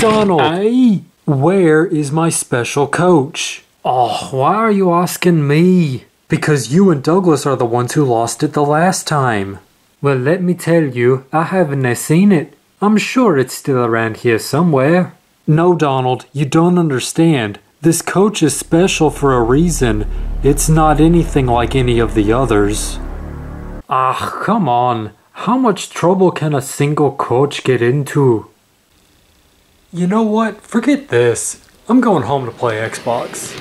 Donald! Hey! Where is my special coach? Oh, why are you asking me? Because you and Douglas are the ones who lost it the last time. Well, let me tell you, I haven't seen it. I'm sure it's still around here somewhere. No, Donald, you don't understand. This coach is special for a reason. It's not anything like any of the others. Ah, come on. How much trouble can a single coach get into? You know what? Forget this. I'm going home to play Xbox.